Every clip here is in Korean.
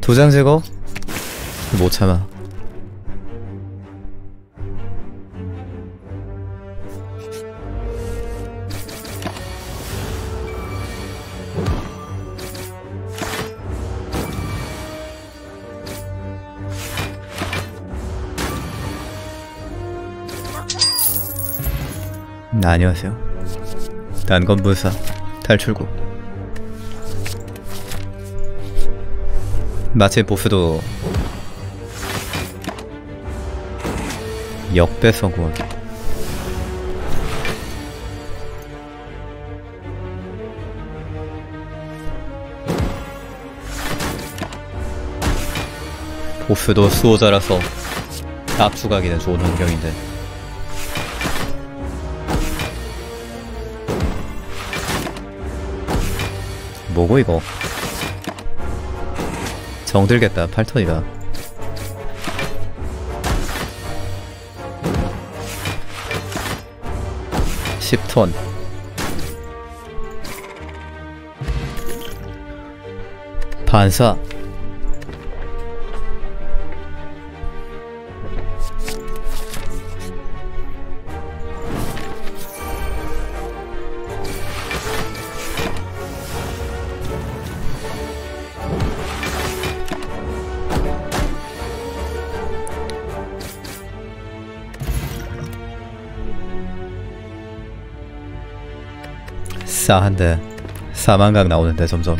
도장 제거? 못 참아. 음, 안녕하세요. 난건불사 탈출구. 마침 보스도 역배 성공하기. 보스도 수호자라서 압수가기는 좋은 환경인데 뭐고 이거 정들겠다 8톤이다 (10톤) 반사 싸한데 사망각 나오는데 점점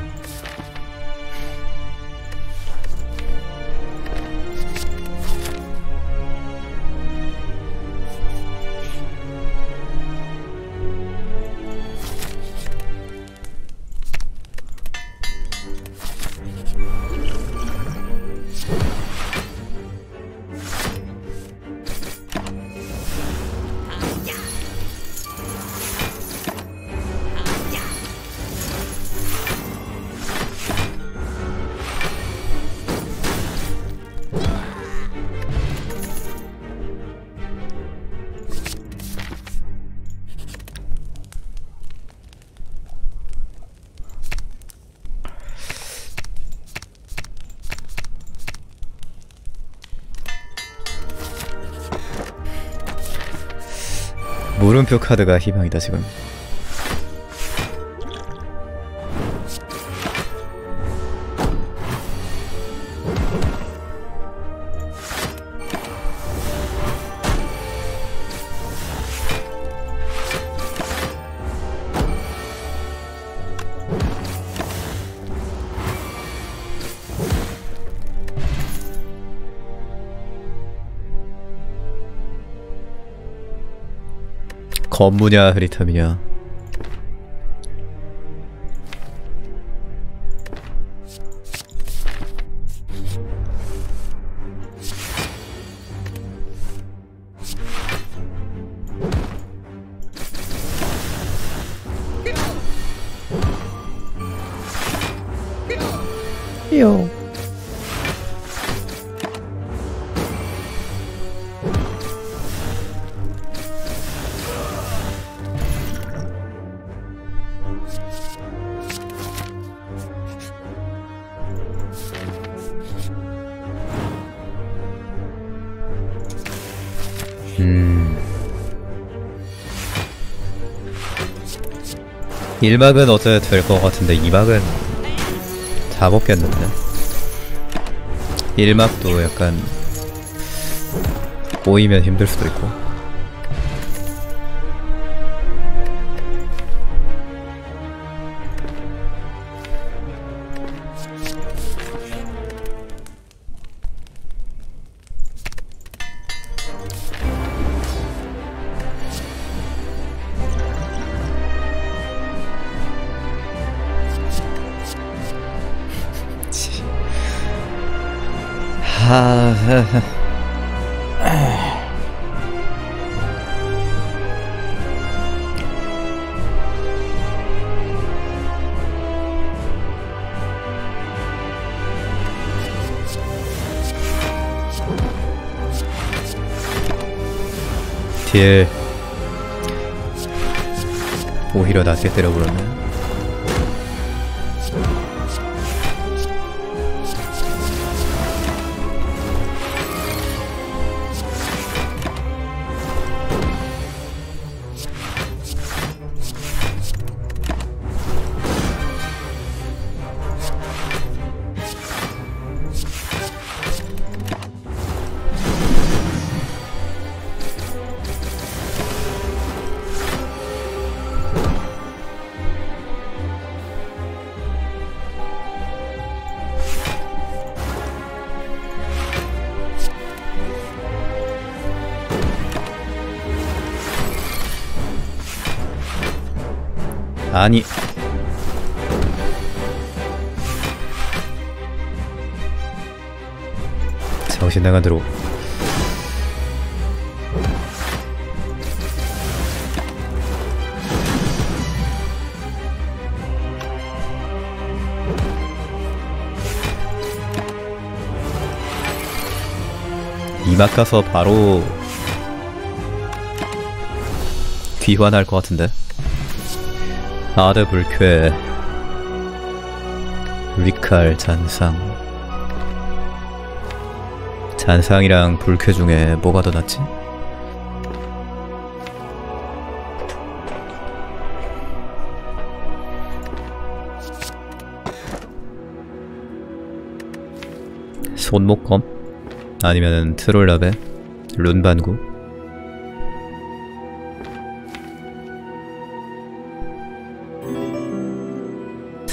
물음표 카드가 희망이다 지금 건무냐 흐리탐이냐 음. 1막은 어쩌야 될것 같은데 2막은 잡았겠는데 1막도 약간 꼬이면 힘들 수도 있고 딜 오히려 낮게 때려버렸네 아니. 정신 나간 대로. 이막 가서 바로 귀환할 것 같은데 아드 불쾌 위칼 잔상 잔상이랑 불쾌 중에 뭐가 더 낫지? 손목검? 아니면 트롤라베? 룬반구?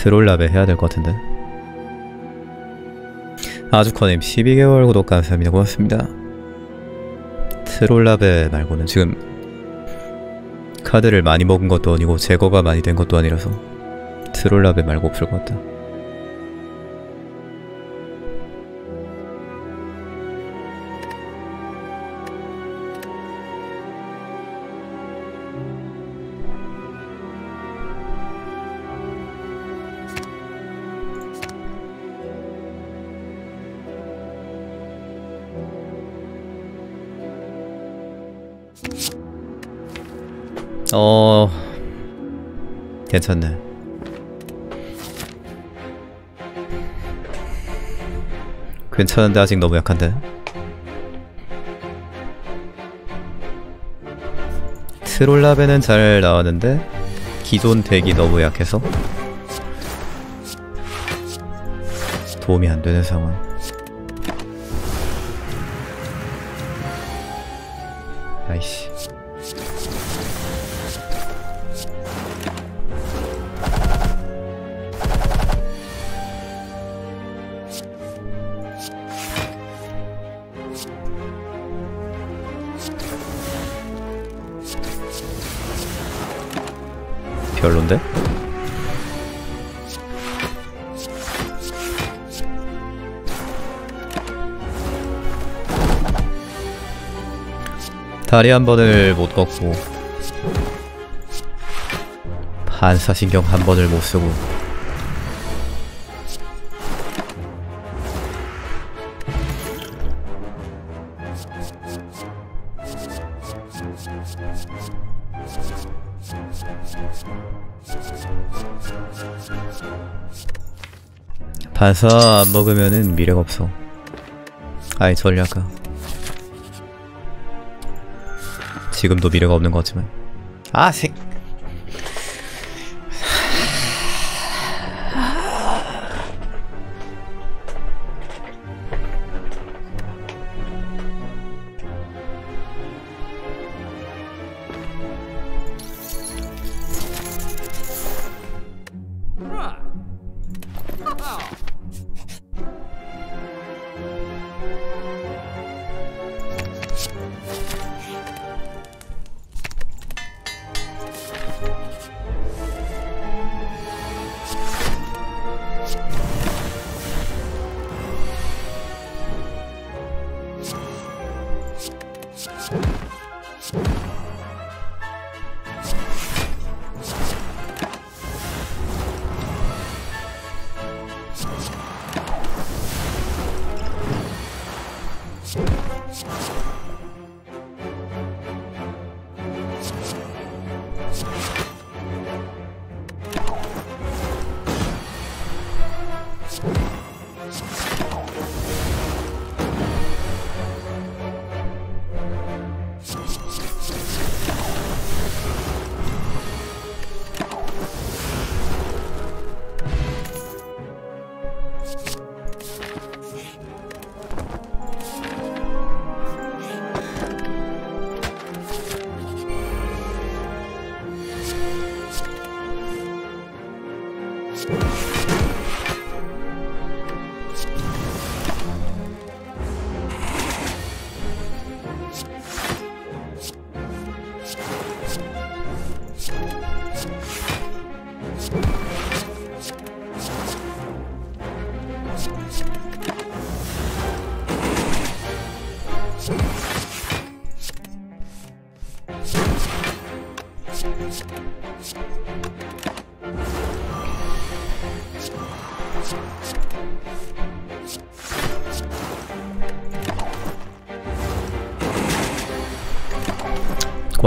트롤라베 해야 될 것 같은데. 아주커님 12개월 구독 감사합니다. 고맙습니다. 트롤라베 말고는 지금 카드를 많이 먹은 것도 아니고 제거가 많이 된 것도 아니라서 트롤라베 말고 없을 것 같다 괜찮네. 괜찮은데 아직 너무 약한데? 트롤라베는 잘 나왔는데 기존 덱이 너무 약해서 도움이 안 되는 상황 다리 한 번을 못 걷고 반사신경 한 번을 못 쓰고 반사 안 먹으면은 미래가 없어. 아이 전략가 지금도 미래가 없는 것 같지만 아 색.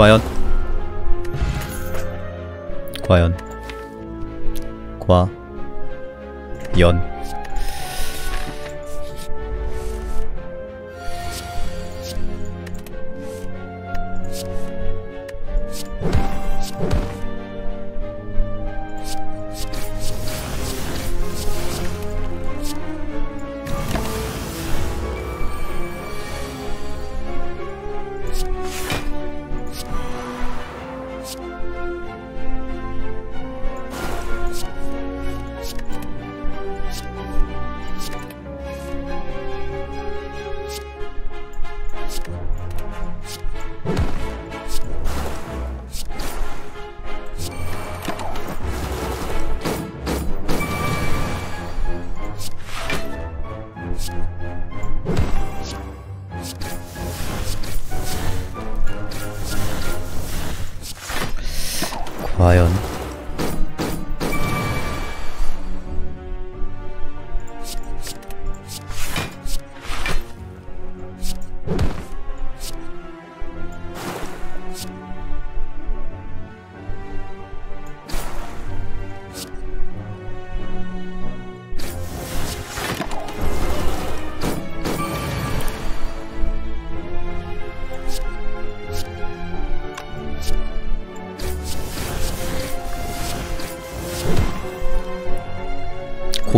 과연? 과연? 과연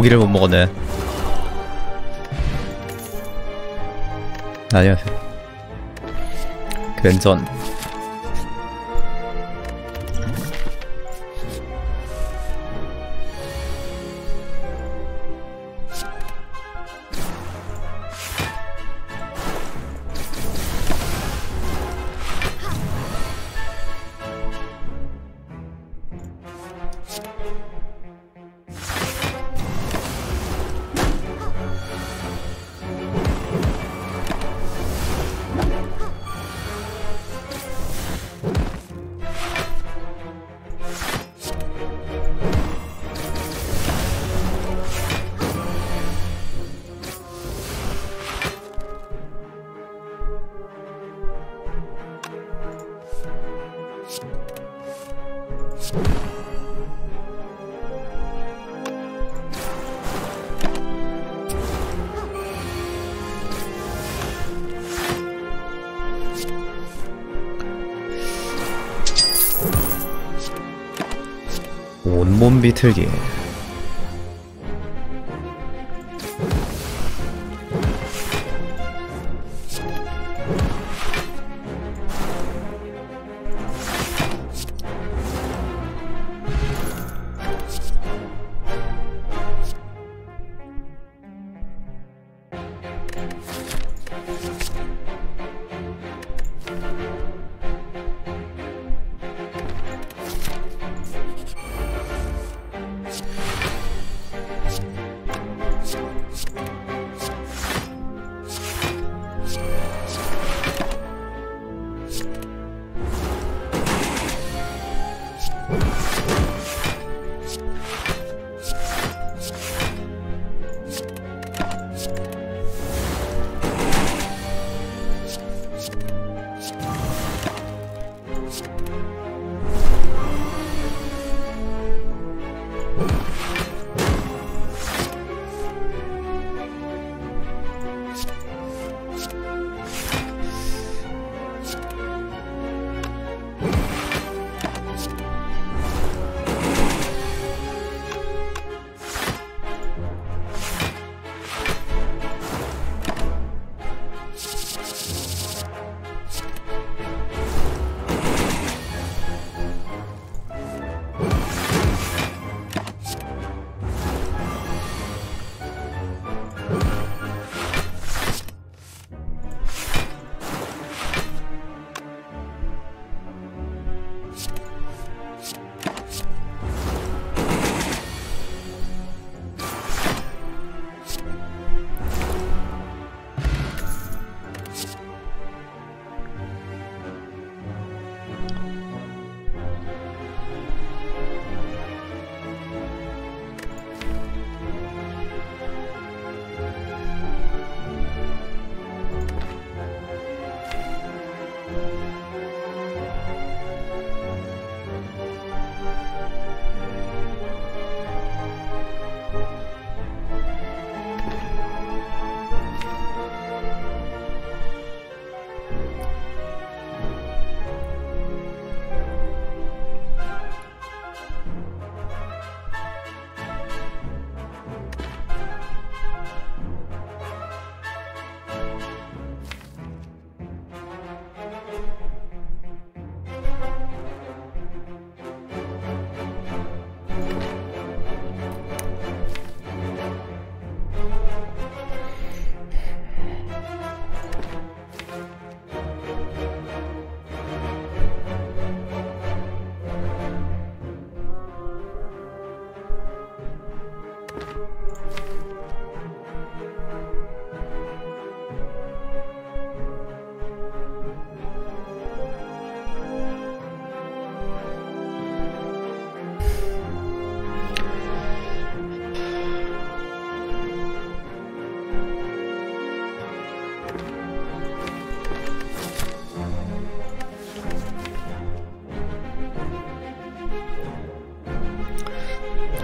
고기를 못 먹었네. 안녕하세요. 괜전. 온몸 비틀기.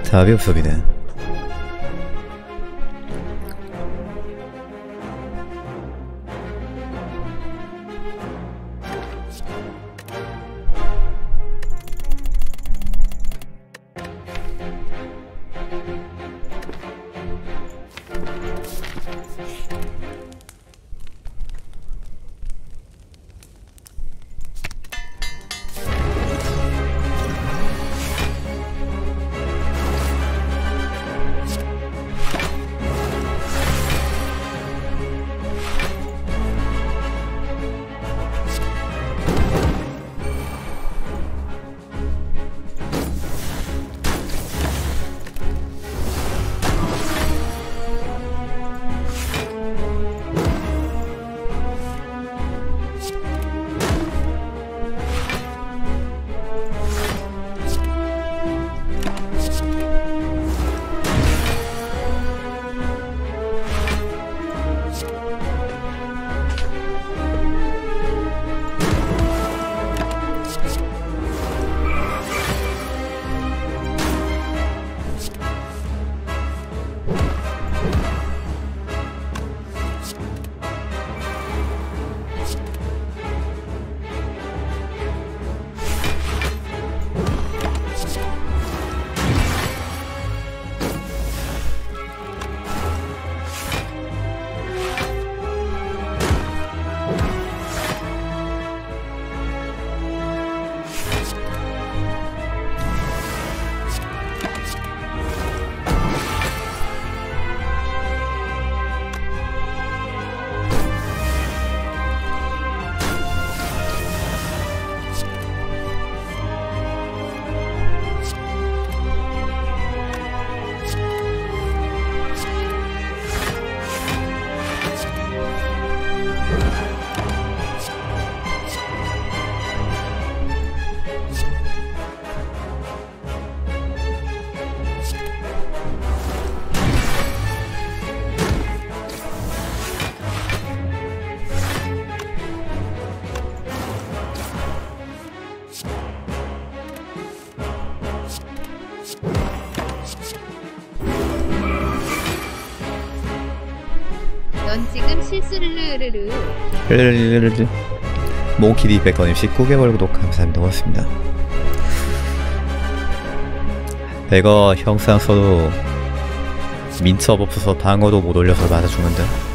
답이 없어 비네 몽키디 100원님 19개월 구독 감사합니다. 고맙습니다. 이거 형상 써도 민처 버프서 방어도 못 올려서 맞아 죽는데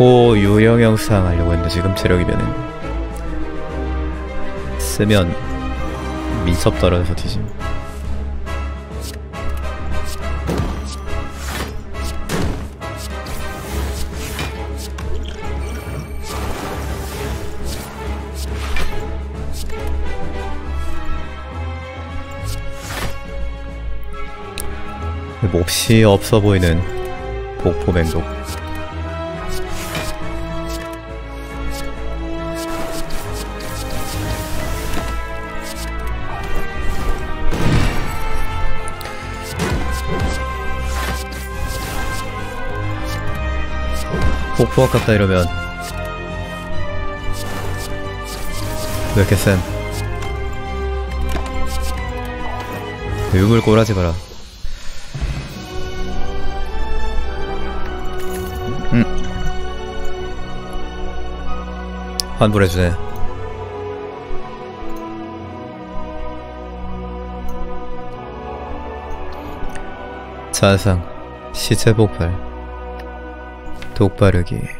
폭포 유형 영상 하려고 했는데 지금 체력이면은 쓰면 민첩 떨어져서 뒤짐 몹시 없어 보이는 폭포 맹독 폭포 아깝다 이러면. 왜 이렇게 센 욕을 꼬라지 마라. 음. 환불해주네. 자상 시체 폭발 독바르기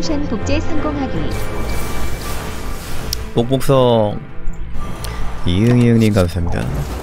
포션 복제 성공하기 뽕뽕성 이응이응님 감사합니다.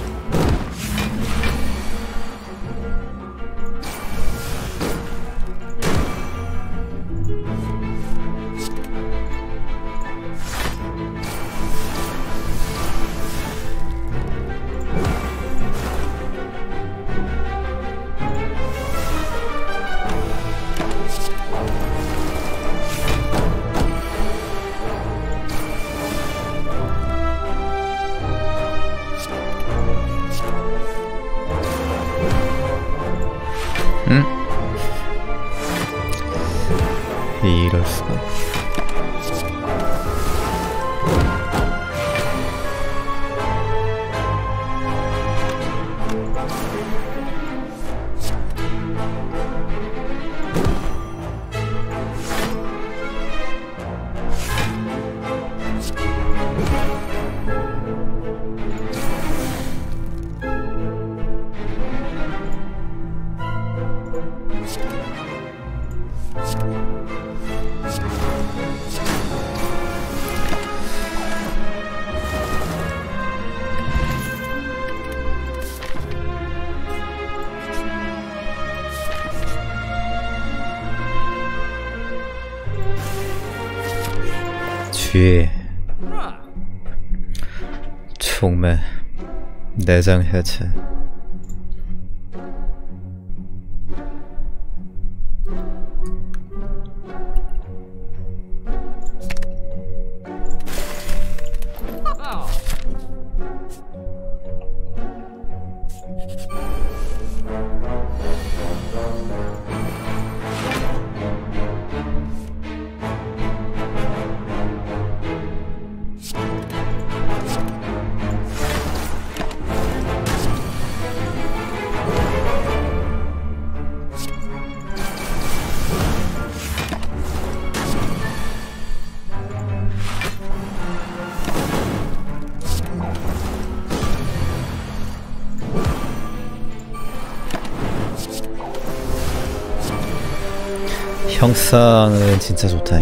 뒤에 총매 내장 해체 형상은 진짜 좋다.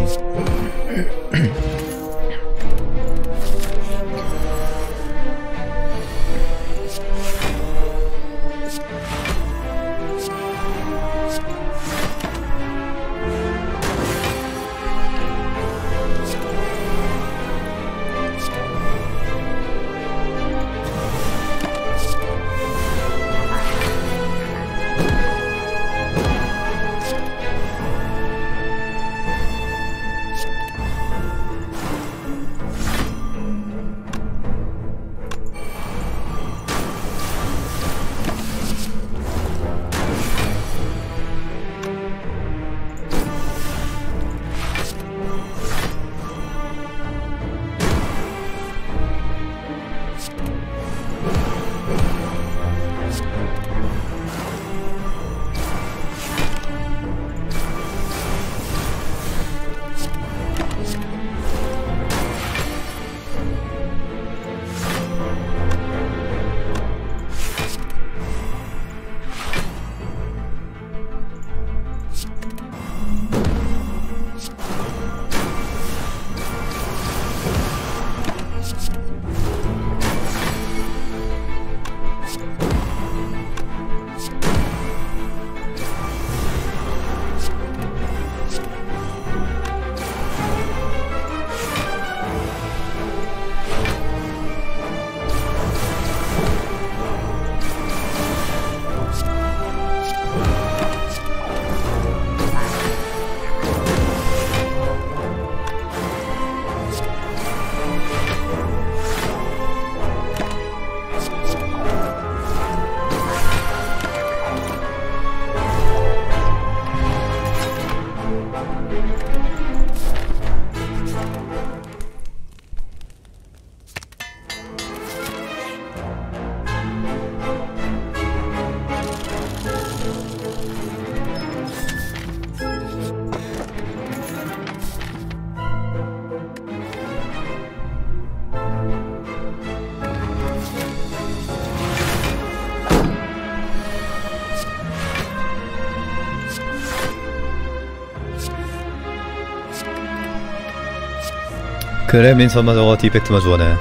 그래 민서마 저거 디펙트만 주워내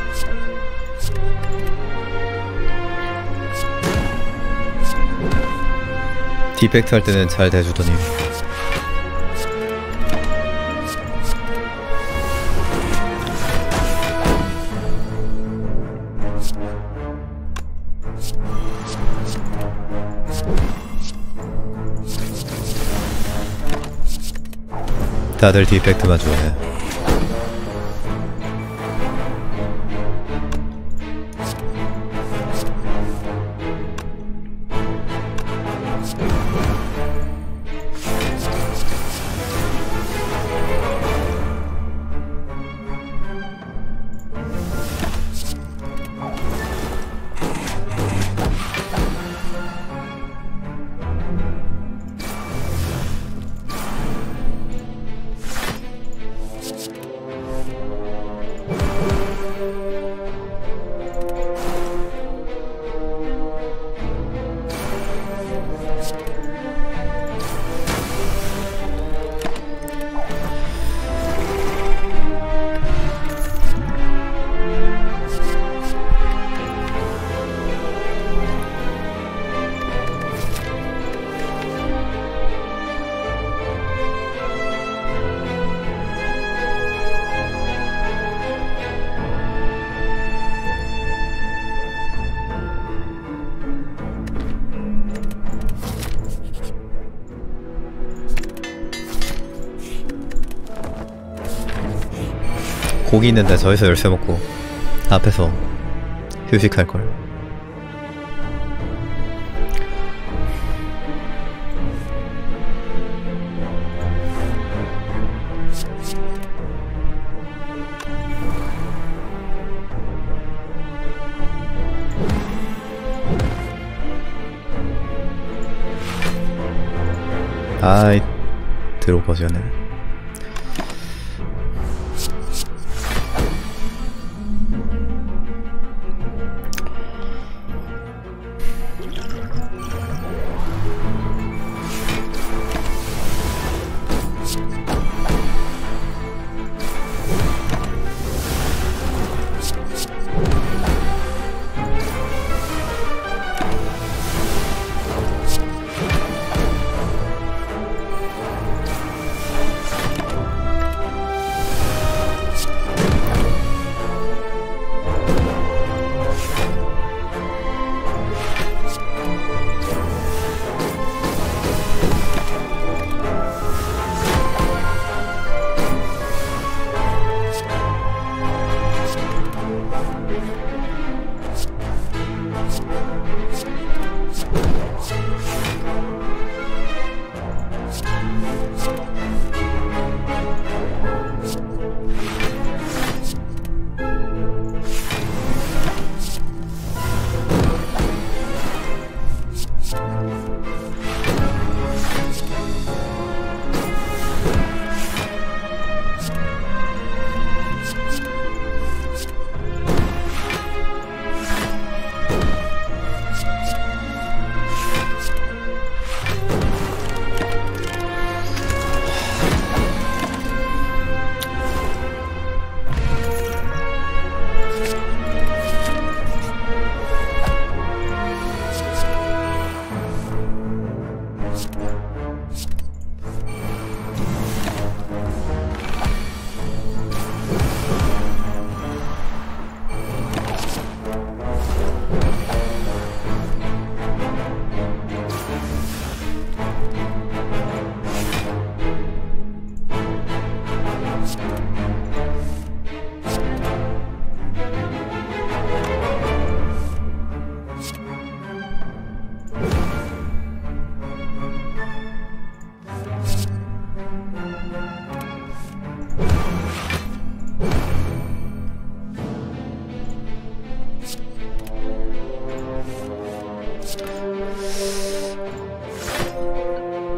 디펙트 할 때는 잘 대주더니. 다들 디펙트만 주워내 고기 있는데 저기서 열쇠 먹고 앞에서 휴식할걸. 아이 들어버전네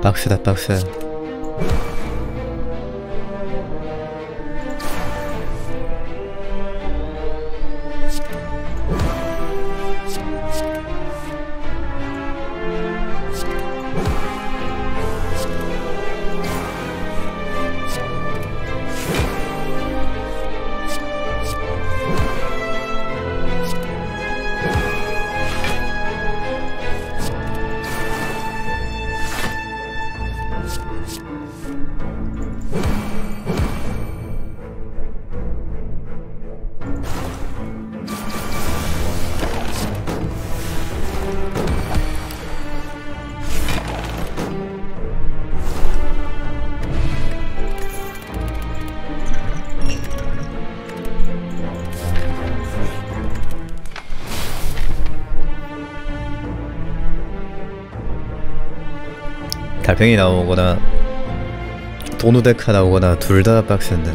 빡세다 빡세 달팽이 나오거나 도누데카 나오거나 둘 다 빡센데.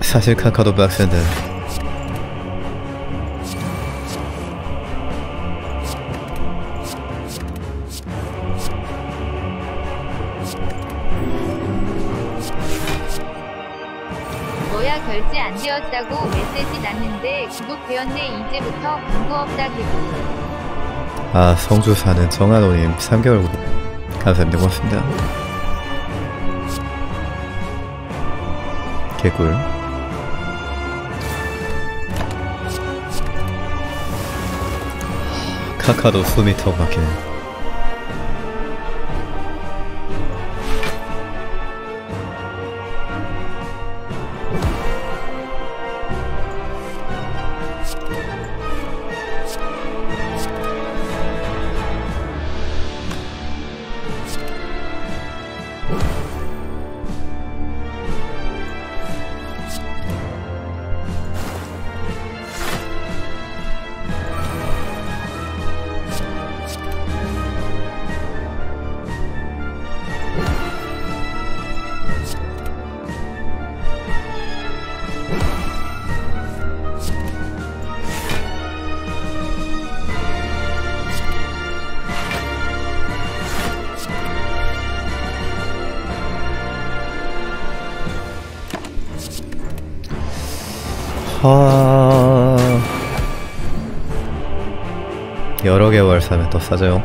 사실 카카도 빡센데. 뭐야 결제 안 되었다고 메시지 났는데 구독되었네 이제부터 광고 없다 개구 아 성주 사는 정한호님 3개월 구독 감사합니다. 고맙습니다. 개꿀. 카카도 숨이 턱 막히네 싸져요.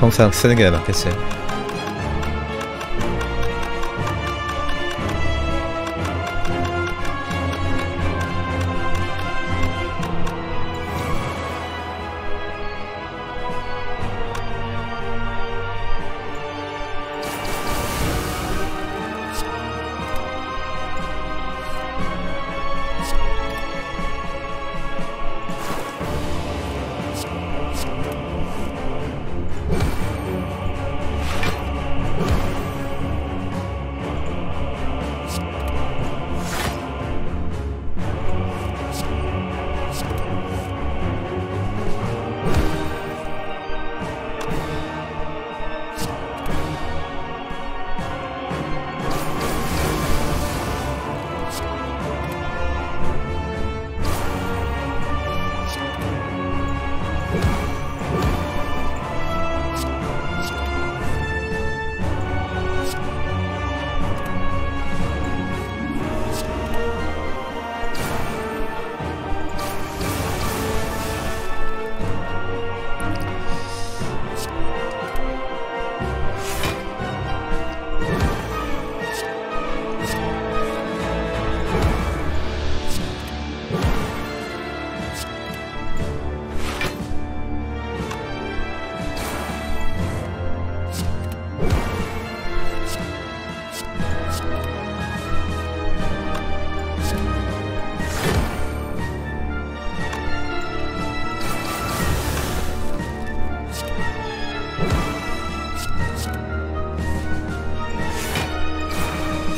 형상 쓰는 게 맞겠지.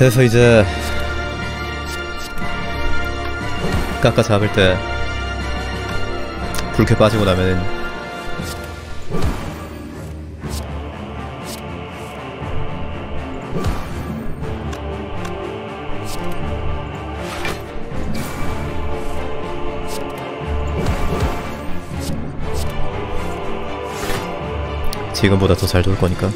그래서 이제 깎아 잡을 때 불쾌 빠지고 나면은 지금보다 더 잘 돌 거니까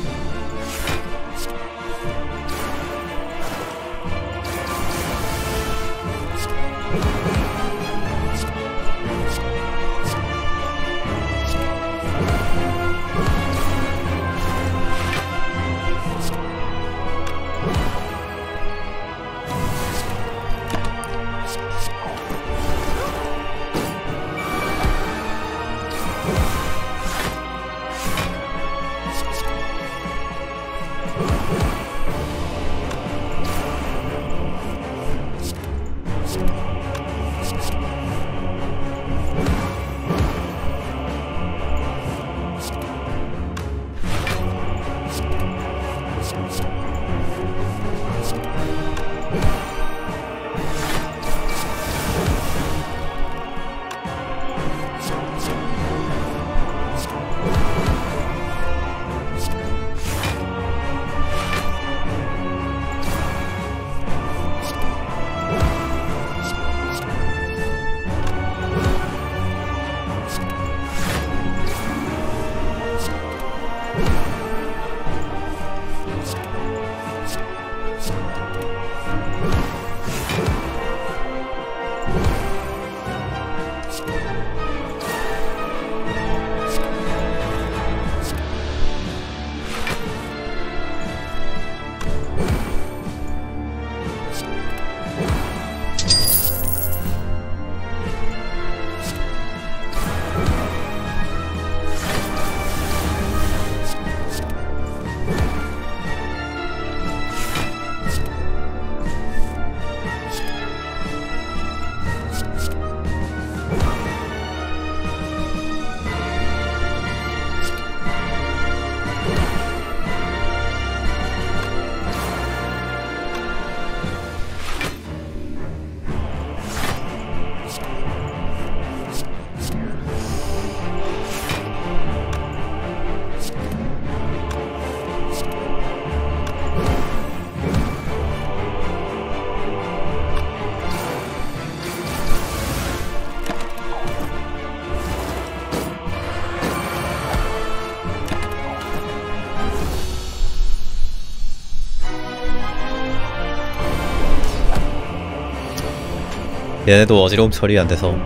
얘네도 어지러움 처리 안 돼서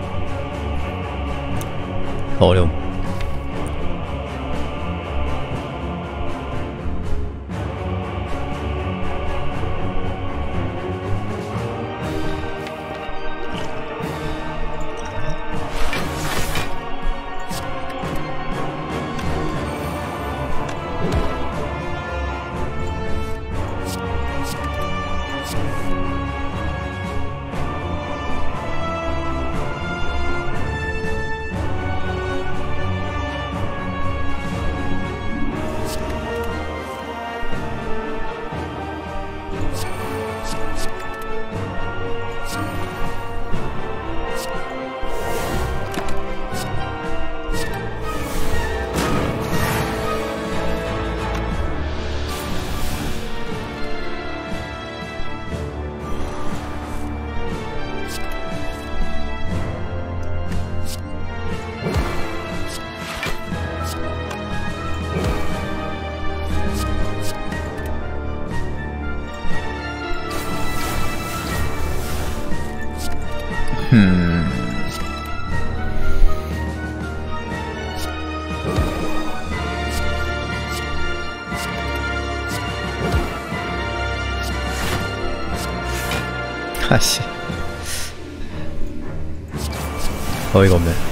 어려움. 아씨. 어이가 없네.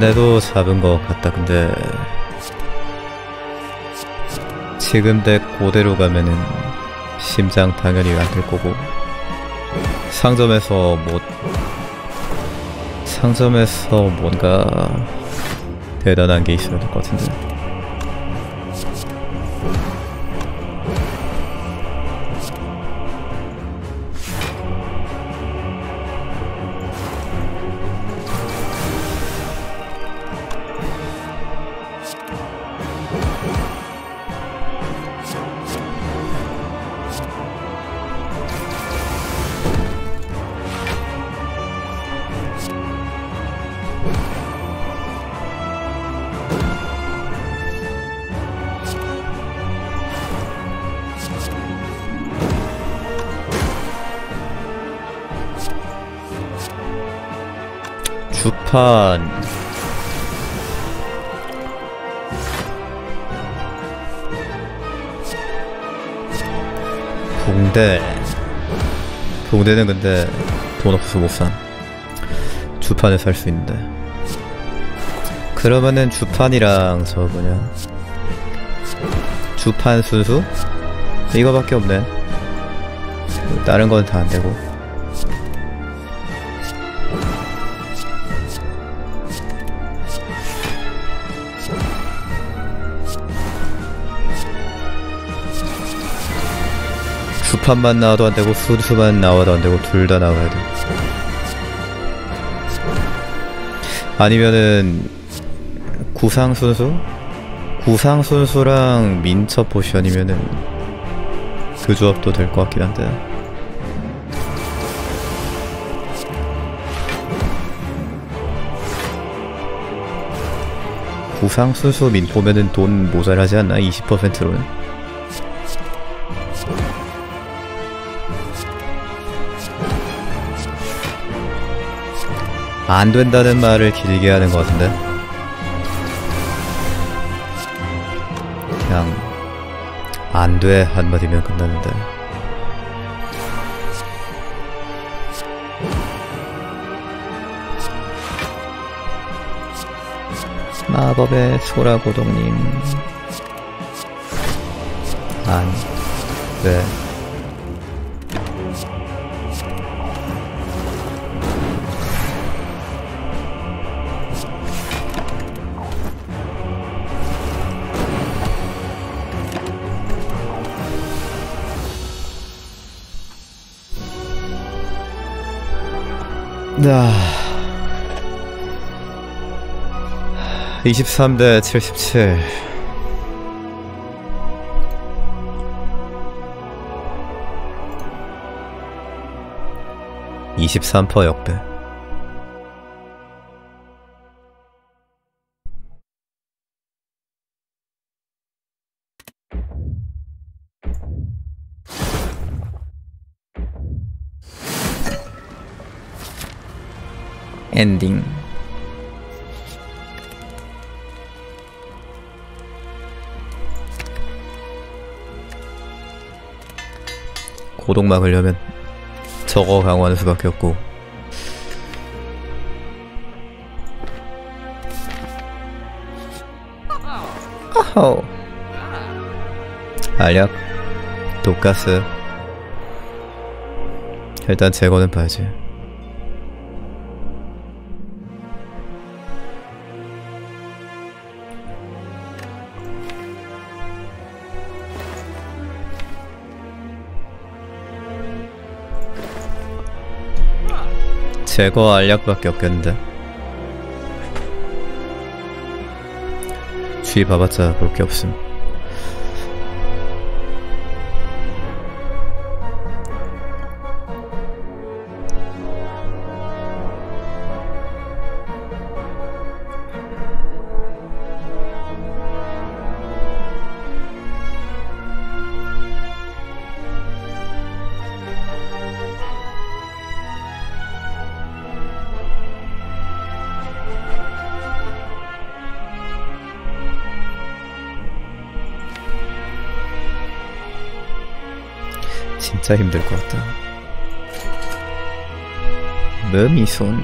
얘네도 잡은 것 같다. 근데 지금 덱 그대로 가면은 심장 당연히 안 될 거고 상점에서 뭐 상점에서 뭔가 대단한 게 있어야 될 것 같은데 주판. 붕대. 붕대는 근데 돈 없어서 못산. 주판을 살수 있는데. 그러면은 주판이랑 저 뭐냐? 주판 순수? 이거밖에 없네. 다른 건 다 안되고 주판만 나와도 안 되고 순수만 나와도 안 되고 둘 다 나와야 돼. 아니면은 구상 순수? 구상 순수랑 민첩 포션이면은 그 조합도 될 것 같긴 한데. 구상 순수 민포면은 돈 모자라지 않나? 20%로는? 안 된다는 말을 길게 하는 것 같은데? 그냥 안 돼 한마디면 끝나는데. 마법의 소라고동님. 안돼 나 23대 77 23% 역배 엔딩. 고독 막으려면 저거 강화하는 수밖에 없고. 아호 알약 독가스. 일단 제거는 봐야지 제거 알약밖에 없겠는데. 주위 봐봤자 볼 게 없음 진짜 힘들 것 같다 몸이 손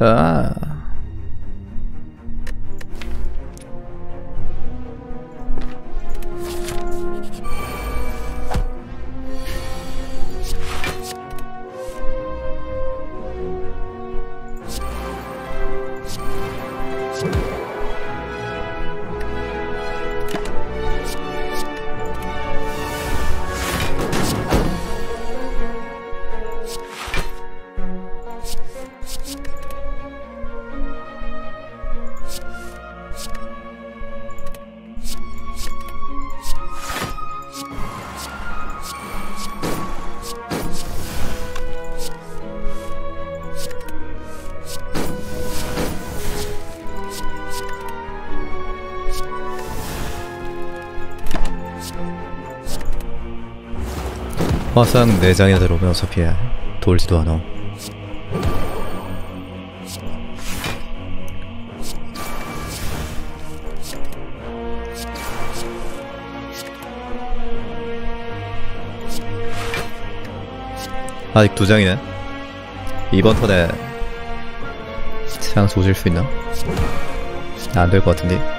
아. 화상 4장이나 들어오면 어차피 돌지도 않아. 아직 두 장이네. 이번 턴에 창 조질 수 있나? 안 될 것 같은데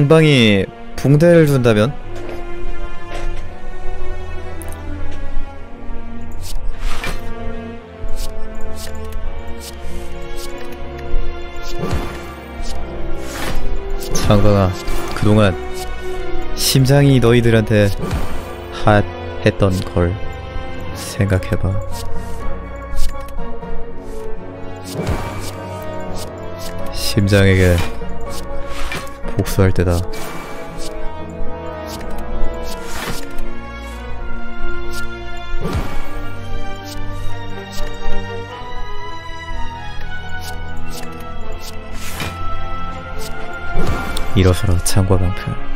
상방이 붕대를 둔다면? 상방아 그동안 심장이 너희들한테 핫 했던 걸 생각해봐. 심장에게 복수할 때다. 일어서라 창과 방패.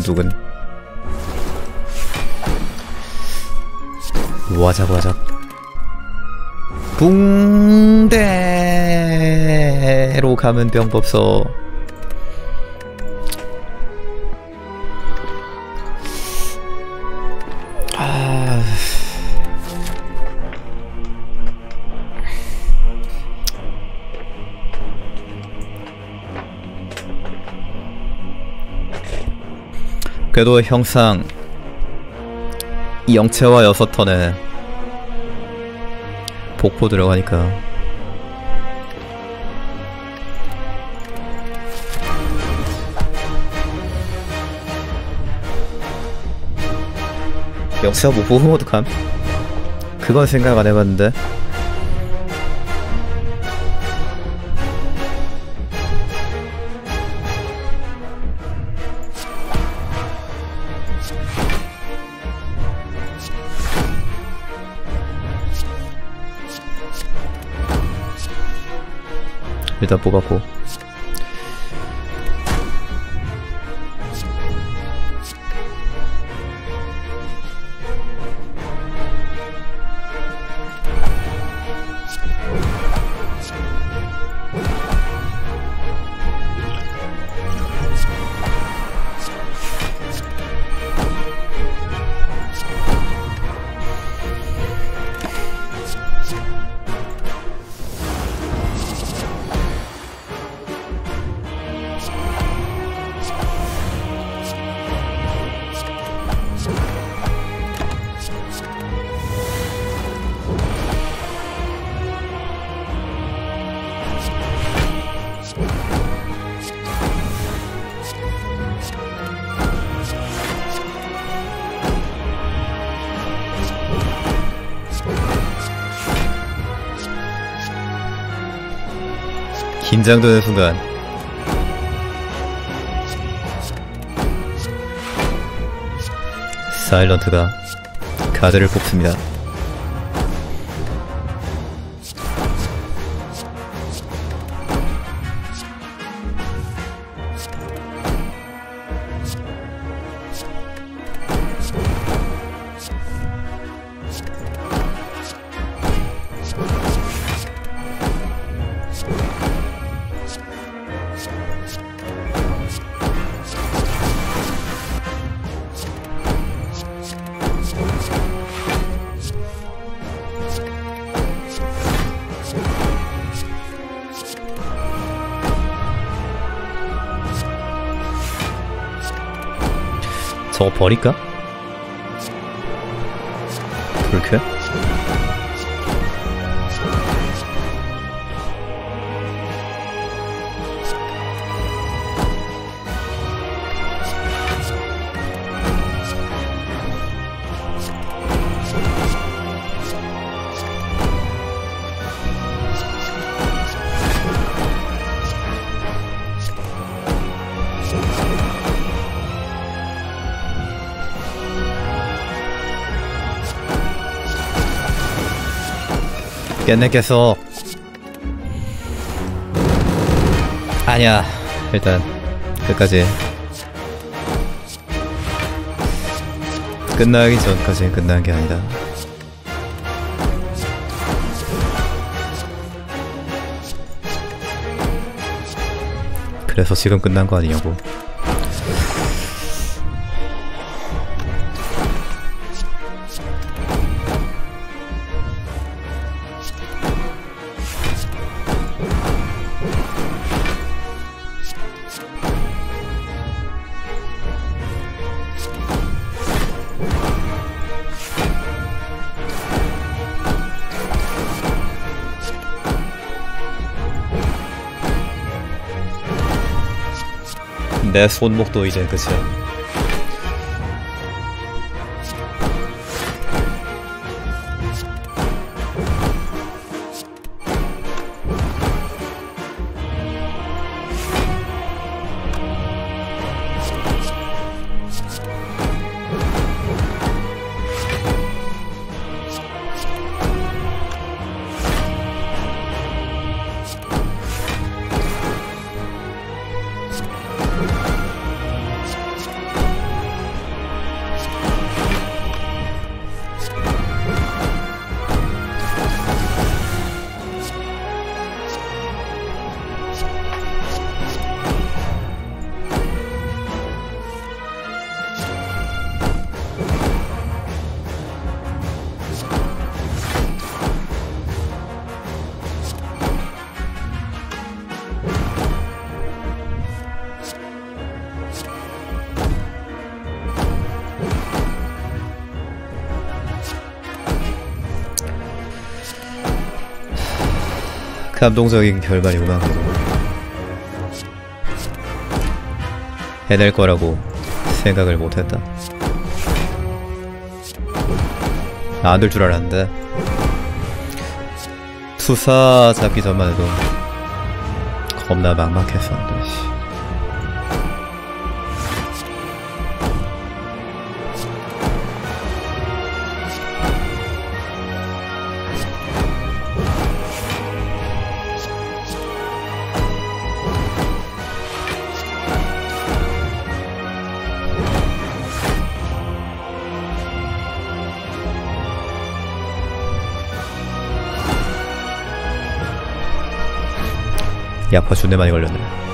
두근두근. 와작 와작 붕대로 가면 병법서 궤도 형상 영체와 여섯 턴에 복포 들어가니까 영체가 뭐 보험 어떡함? 그건 생각 안 해봤는데 일단 뽑았고 긴장되는 순간 사일런트가 카드를 뽑습니다. 저거 버릴까? 불쾌? 깼네깼어 아니야 일단 끝까지. 끝나기 전까지 끝난 게 아니다. 그래서 지금 끝난 거 아니냐고 내 손목도 이제 끝이야. 감동적인 결말이구만 그래도 해낼 거라고 생각을 못했다. 안 될 줄 알았는데. 투사 잡기 전만 해도 겁나 막막했었는데 야파 존내 많이 걸렸네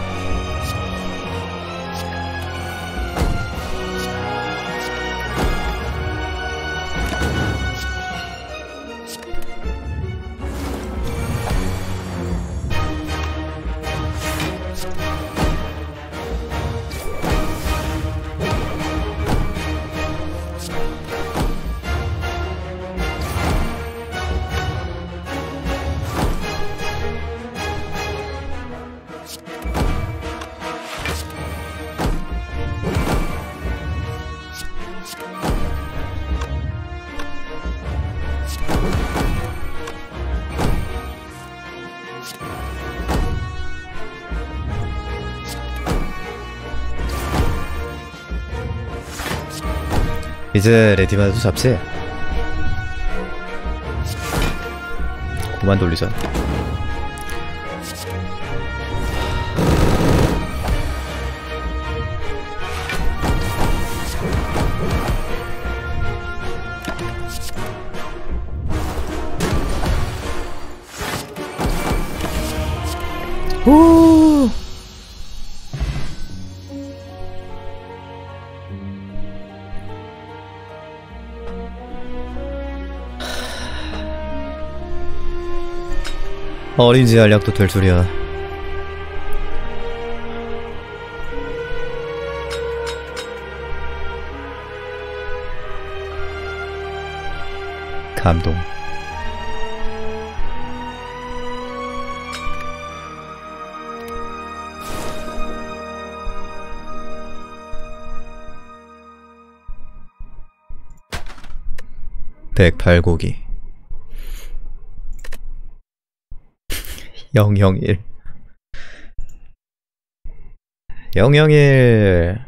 이제 레디만 해도 잡지? 그만 돌리자 어린지 알약도 될 줄이야. 감동. 백팔고기. 001 001